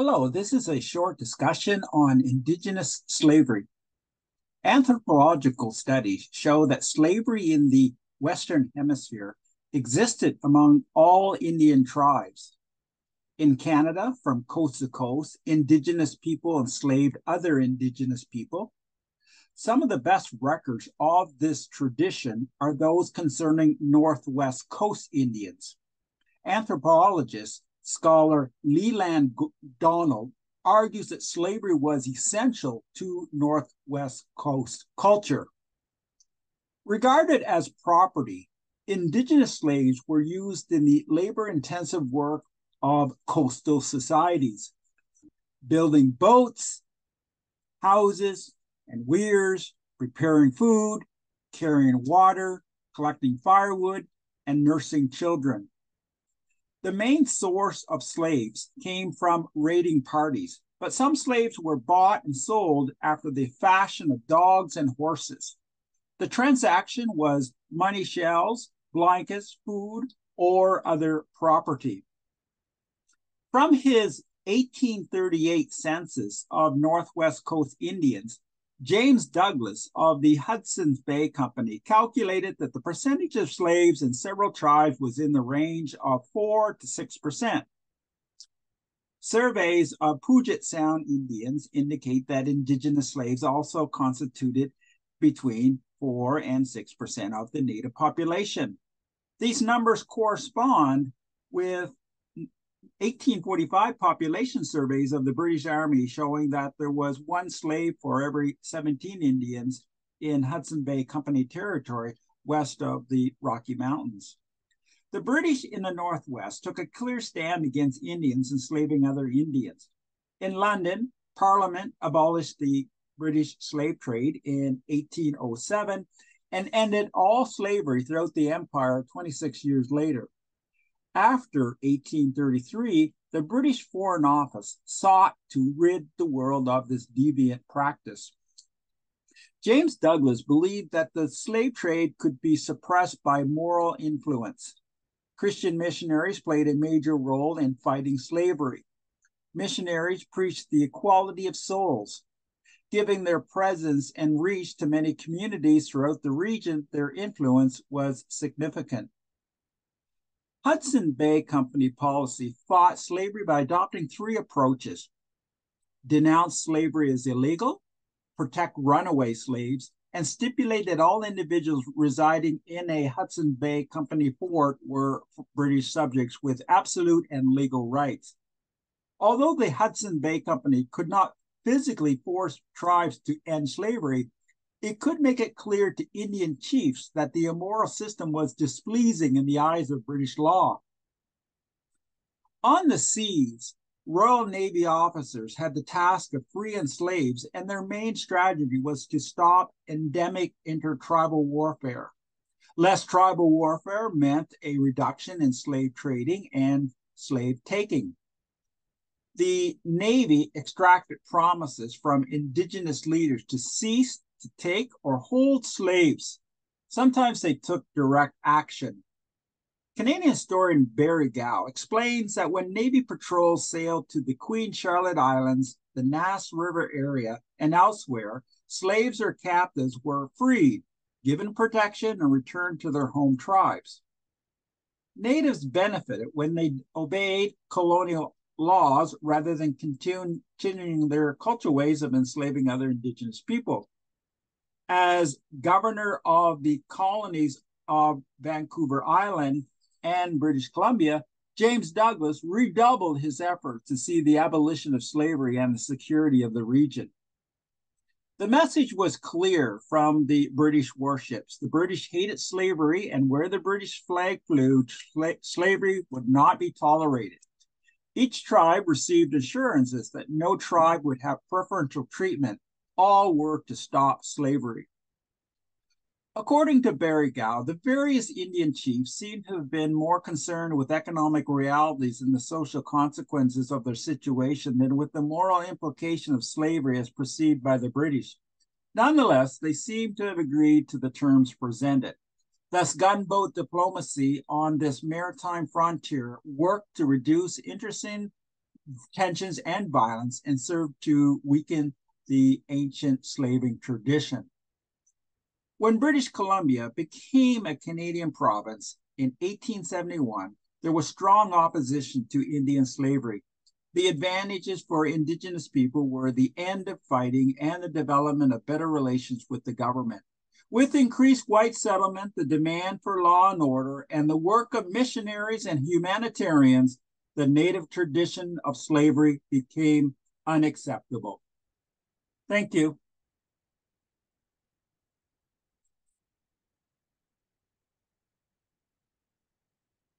Hello, this is a short discussion on indigenous slavery. Anthropological studies show that slavery in the Western Hemisphere existed among all Indian tribes. In Canada, from coast to coast, indigenous people enslaved other indigenous people. Some of the best records of this tradition are those concerning Northwest Coast Indians. Anthropologists scholar Leland Donald argues that slavery was essential to Northwest Coast culture. Regarded as property, indigenous slaves were used in the labor intensive work of coastal societies, building boats, houses, and weirs, preparing food, carrying water, collecting firewood, and nursing children. The main source of slaves came from raiding parties, but some slaves were bought and sold after the fashion of dogs and horses. The transaction was money shells, blankets, food, or other property. From his 1838 census of Northwest Coast Indians, James Douglas of the Hudson's Bay Company calculated that the percentage of slaves in several tribes was in the range of 4 to 6%. Surveys of Puget Sound Indians indicate that indigenous slaves also constituted between 4 and 6% of the native population. These numbers correspond with 1845 population surveys of the British Army showing that there was one slave for every 17 Indians in Hudson Bay Company territory west of the Rocky Mountains. The British in the Northwest took a clear stand against Indians enslaving other Indians. In London, Parliament abolished the British slave trade in 1807 and ended all slavery throughout the empire 26 years later. After 1833, the British Foreign Office sought to rid the world of this deviant practice. James Douglas believed that the slave trade could be suppressed by moral influence. Christian missionaries played a major role in fighting slavery. Missionaries preached the equality of souls. Giving their presence and reach to many communities throughout the region, their influence was significant. Hudson Bay Company policy fought slavery by adopting three approaches denounce slavery as illegal, protect runaway slaves, and stipulate that all individuals residing in a Hudson Bay Company fort were British subjects with absolute and legal rights. Although the Hudson Bay Company could not physically force tribes to end slavery, it could make it clear to Indian chiefs that the immoral system was displeasing in the eyes of British law. On the seas, Royal Navy officers had the task of freeing slaves, and their main strategy was to stop endemic intertribal warfare. Less tribal warfare meant a reduction in slave trading and slave taking. The Navy extracted promises from indigenous leaders to cease to take or hold slaves. Sometimes they took direct action. Canadian historian Barry Gough explains that when Navy patrols sailed to the Queen Charlotte Islands, the Nass River area, and elsewhere, slaves or captives were freed, given protection, and returned to their home tribes. Natives benefited when they obeyed colonial laws rather than continuing their cultural ways of enslaving other indigenous people as governor of the colonies of Vancouver Island and British Columbia, James Douglas redoubled his efforts to see the abolition of slavery and the security of the region. The message was clear from the British warships. The British hated slavery, and where the British flag flew, slavery would not be tolerated. Each tribe received assurances that no tribe would have preferential treatment all work to stop slavery. According to Barry Gough, the various Indian chiefs seem to have been more concerned with economic realities and the social consequences of their situation than with the moral implication of slavery as perceived by the British. Nonetheless, they seem to have agreed to the terms presented. Thus, gunboat diplomacy on this maritime frontier worked to reduce interesting tensions and violence and served to weaken the ancient slaving tradition. When British Columbia became a Canadian province in 1871, there was strong opposition to Indian slavery. The advantages for Indigenous people were the end of fighting and the development of better relations with the government. With increased white settlement, the demand for law and order, and the work of missionaries and humanitarians, the native tradition of slavery became unacceptable. Thank you.